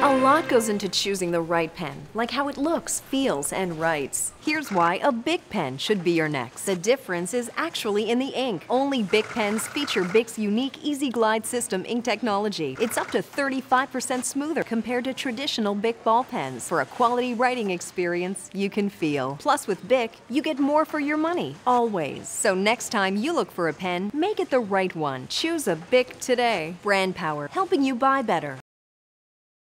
A lot goes into choosing the right pen, like how it looks, feels, and writes. Here's why a Bic pen should be your next. The difference is actually in the ink. Only Bic pens feature Bic's unique Easy Glide system ink technology. It's up to 35% smoother compared to traditional Bic ball pens. For a quality writing experience you can feel. Plus, with Bic, you get more for your money, always. So next time you look for a pen, make it the right one. Choose a Bic today. Brand power, helping you buy better.